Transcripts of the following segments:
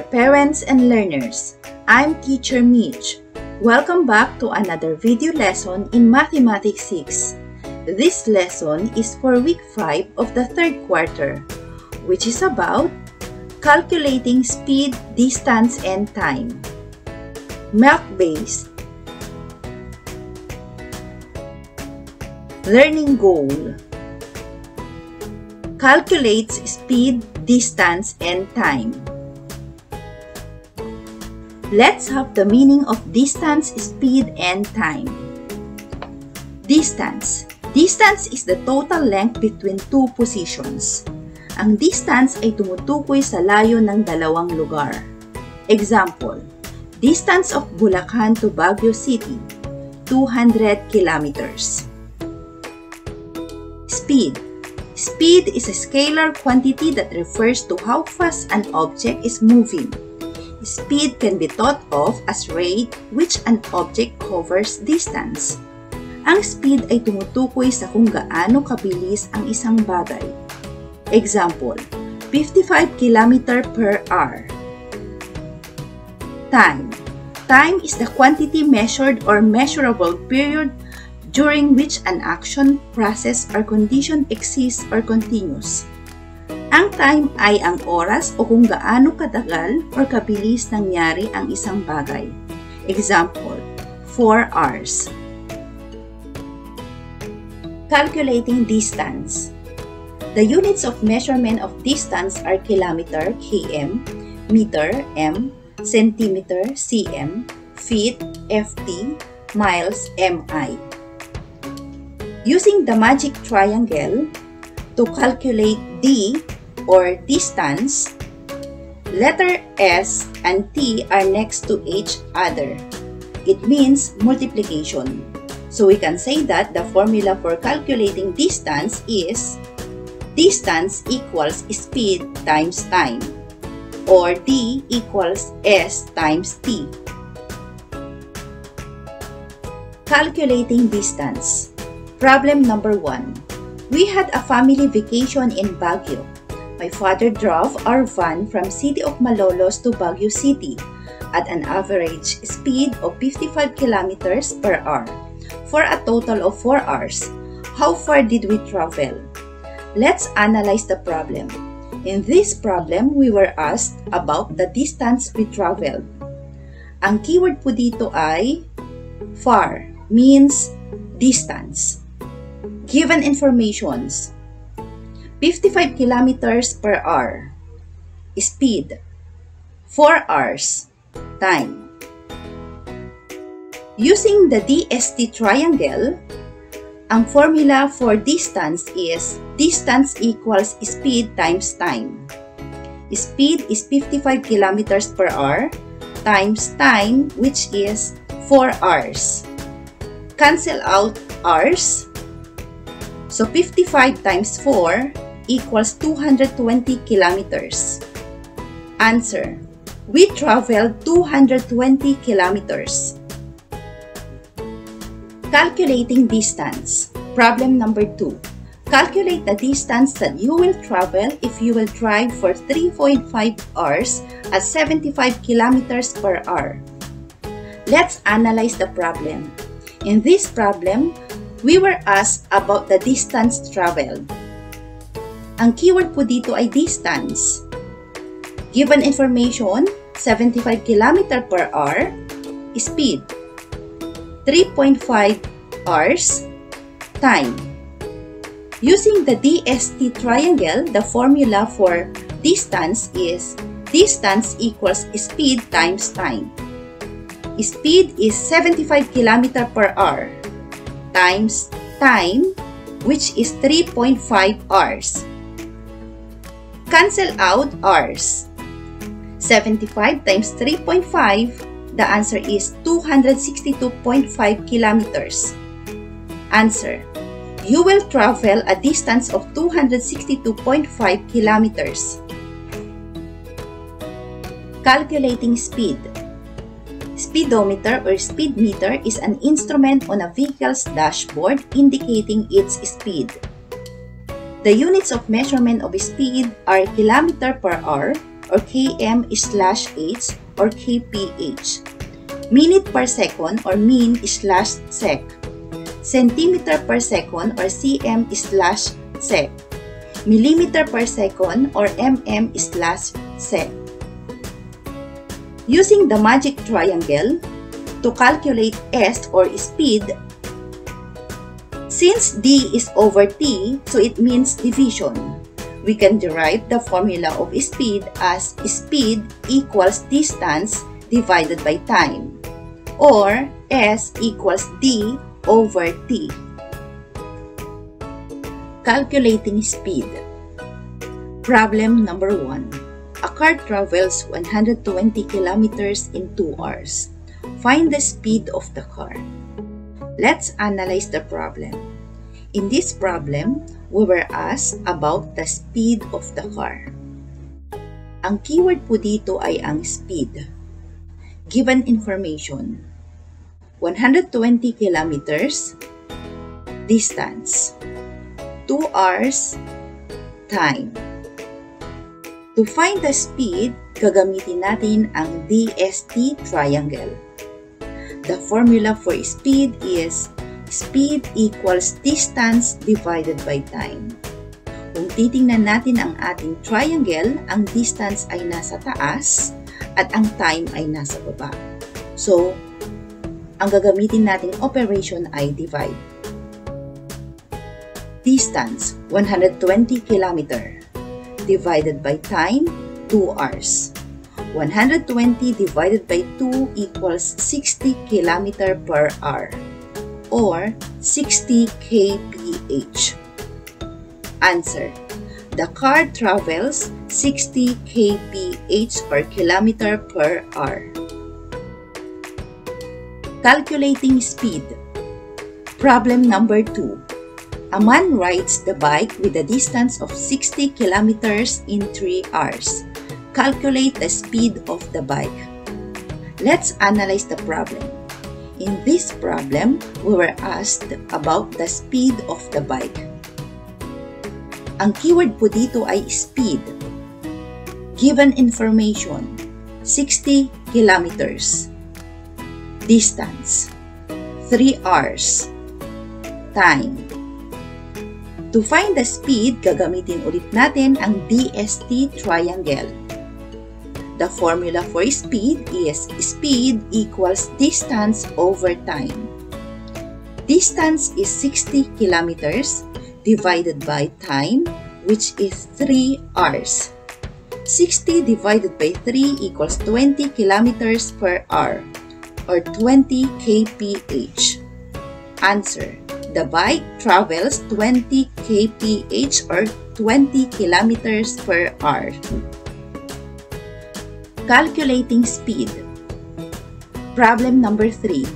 Dear parents and learners, I'm Teacher Mitch. Welcome back to another video lesson in Mathematics 6. This lesson is for week 5 of the third quarter, which is about calculating speed, distance, and time. Math-based Learning goal Calculates speed, distance, and time. Let's have the meaning of distance, speed, and time. Distance. Distance is the total length between two positions. Ang distance ay tumutukoy sa layo ng dalawang lugar. Example, distance of Bulacan to Baguio City, 200 kilometers. Speed. Speed is a scalar quantity that refers to how fast an object is moving. Speed can be thought of as rate which an object covers distance. Ang speed ay tumutukoy sa kung gaano kabilis ang isang bagay. Example, 55 km per hour. Time. Time is the quantity measured or measurable period during which an action, process, or condition exists or continues. Ang time ay ang oras o kung gaano katagal or kabilis nangyari ang isang bagay. Example, 4 hours. Calculating distance. The units of measurement of distance are kilometer, km, meter, m, centimeter, cm, feet, ft, miles, mi. Using the magic triangle to calculate d or distance, letter S and T are next to each other. It means multiplication. So we can say that the formula for calculating distance is distance equals speed times time or D equals S times T. Calculating distance. Problem number 1. We had a family vacation in Baguio. My father drove our van from City of Malolos to Baguio City at an average speed of 55 kilometers per hour for a total of 4 hours. How far did we travel? Let's analyze the problem. In this problem, we were asked about the distance we traveled. Ang keyword po dito ay far, means distance. Given informations 55 kilometers per hour speed 4 hours time Using the DST triangle, ang formula for distance is distance equals speed times time. Speed is 55 kilometers per hour times time which is 4 hours. Cancel out hours So 55 times 4 equals 220 kilometers. Answer. We traveled 220 kilometers. Calculating distance. Problem number 2. Calculate the distance that you will travel if you will drive for 3.5 hours at 75 kilometers per hour. Let's analyze the problem. In this problem, we were asked about the distance traveled. Ang keyword po dito ay distance. Given information, 75 km per hour, speed, 3.5 hours, time. Using the DST triangle, the formula for distance is distance equals speed times time. Speed is 75 km per hour times time which is 3.5 hours. Cancel out hours. 75 times 3.5, the answer is 262.5 kilometers. Answer. You will travel a distance of 262.5 kilometers. Calculating speed. Speedometer or speed meter is an instrument on a vehicle's dashboard indicating its speed. The units of measurement of speed are kilometer per hour, or km slash h or kph. Minute per second or min slash sec. Centimeter per second or cm slash sec. Millimeter per second or mm slash sec. Using the magic triangle to calculate s or speed, since d is over t, so it means division. We can derive the formula of speed as speed equals distance divided by time or s equals d over t. Calculating speed. Problem number 1. A car travels 120 kilometers in 2 hours. Find the speed of the car. Let's analyze the problem. In this problem, we were asked about the speed of the car. Ang keyword po dito ay ang speed. Given information, 120 kilometers, distance, 2 hours, time. To find the speed, gagamitin natin ang DST triangle. The formula for speed is speed equals distance divided by time. Kung titingnan natin ang ating triangle, ang distance ay nasa taas at ang time ay nasa baba. So, ang gagamitin nating operation ay divide. Distance, 120 km. Divided by time, 2 hours. 120 divided by 2 equals 60 km per hour or 60 kph. Answer. The car travels 60 kph or kilometer per hour. Calculating speed. Problem number 2. A man rides the bike with a distance of 60 kilometers in 3 hours. Calculate the speed of the bike. Let's analyze the problem. In this problem, we were asked about the speed of the bike. Ang keyword po dito ay speed. Given information, 60 kilometers. Distance, 3 hours. Time. To find the speed, gagamitin ulit natin ang DST triangle. The formula for speed is speed equals distance over time. Distance is 60 kilometers divided by time, which is 3 hours. 60 divided by 3 equals 20 kilometers per hour or 20 kph. Answer. The bike travels 20 kph or 20 kilometers per hour. Calculating speed. Problem number 3.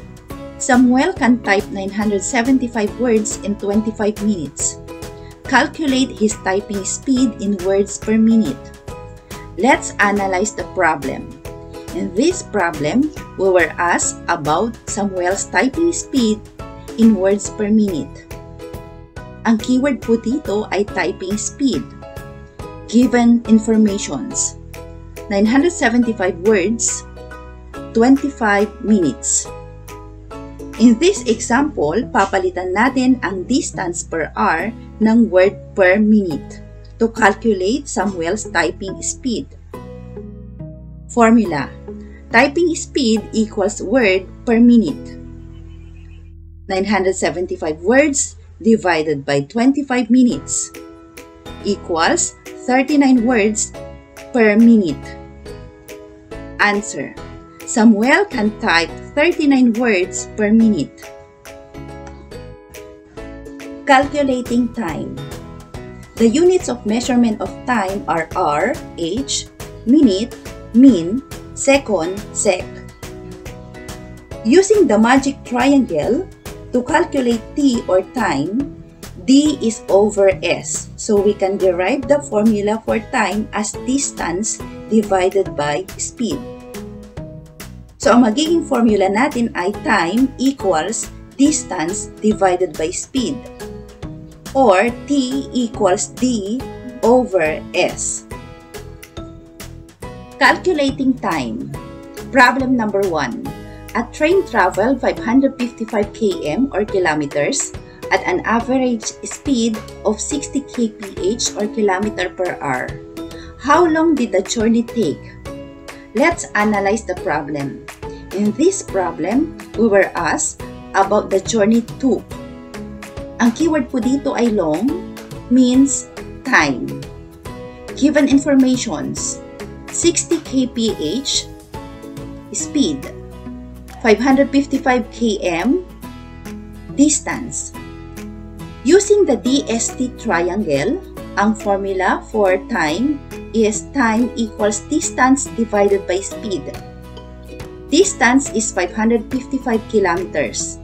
Samuel can type 975 words in 25 minutes. Calculate his typing speed in words per minute. Let's analyze the problem. In this problem, we were asked about Samuel's typing speed in words per minute. Ang keyword po dito ay typing speed. Given informations. 975 words, 25 minutes. In this example, papalitan natin ang distance per hour ng word per minute to calculate Samuel's typing speed. Formula Typing speed equals word per minute. 975 words divided by 25 minutes equals 39 words per minute. Answer. Samuel can type 39 words per minute. Calculating time. The units of measurement of time are hour, h, minute, min, second, sec. Using the magic triangle, to calculate t or time, d is over s. So we can derive the formula for time as distance divided by speed. So ang magiging formula natin ay time equals distance divided by speed or t equals d over s. Calculating time. Problem number 1. A train travel 555 km or kilometers at an average speed of 60 kph or kilometer per hour. How long did the journey take? Let's analyze the problem. In this problem, we were asked about the journey to. Ang keyword po dito ay long means time. Given informations, 60 kph speed, 555 km distance. Using the DST triangle, ang formula for time is time equals distance divided by speed. Distance is 555 kilometers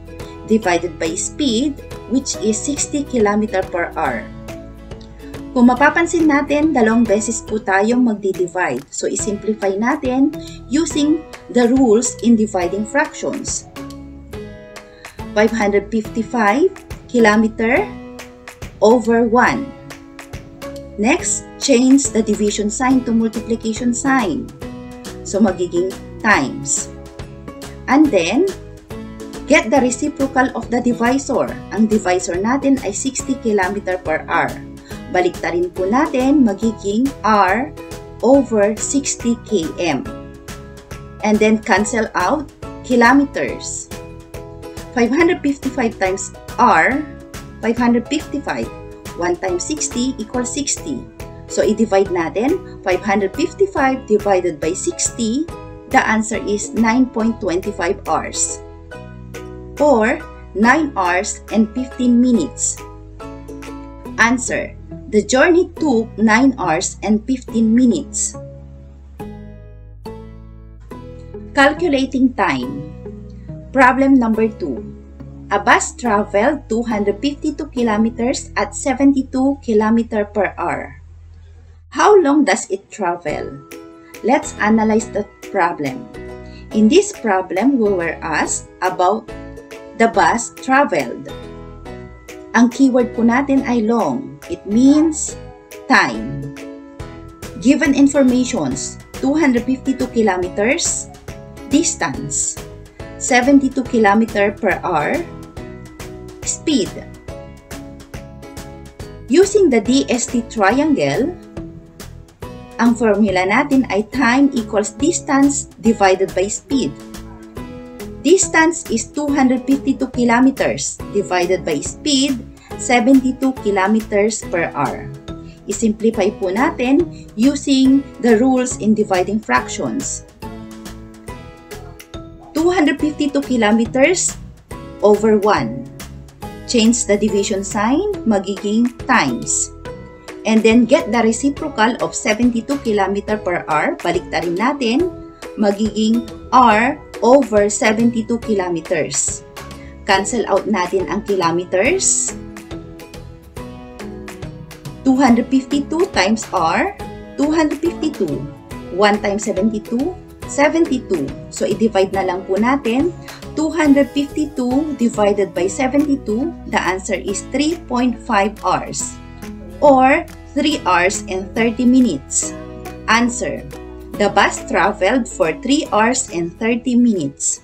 divided by speed which is 60 km per hour. Kung mapapansin natin, dalawang beses po tayong magdi-divide. So, isimplify natin using the rules in dividing fractions. 555 kilometer over 1. Next, change the division sign to multiplication sign. So, magiging times. And then, get the reciprocal of the divisor. Ang divisor natin ay 60 km per hour. Baliktarin po natin, magiging R over 60 km. And then cancel out kilometers. 555 times R, 555. 1 times 60 equals 60. So, i-divide natin, 555 divided by 60, the answer is 9.25 hours. Or, 9 hours and 15 minutes. Answer, The journey took 9 hours and 15 minutes. Calculating time. Problem number 2. A bus traveled 252 kilometers at 72 km per hour. How long does it travel? Let's analyze the problem. In this problem, we were asked about the bus traveled. Ang keyword po natin ay long. It means time. Given informations, 252 kilometers, distance, 72 km per hour, speed. Using the DST triangle, ang formula natin ay time equals distance divided by speed. Distance is 252 kilometers divided by speed 72 kilometers per hour. Isimplify po natin using the rules in dividing fractions. 252 kilometers over 1. Change the division sign, magiging times. And then get the reciprocal of 72 km per hour, baliktarin natin, magiging R over 72 kilometers. Cancel out natin ang kilometers. 252 times R, 252. 1 times 72, 72. So, i-divide na lang po natin. 252 divided by 72, the answer is 3.5 hours. Or 3 hours and 30 minutes. Answer. The bus traveled for 3 hours and 30 minutes.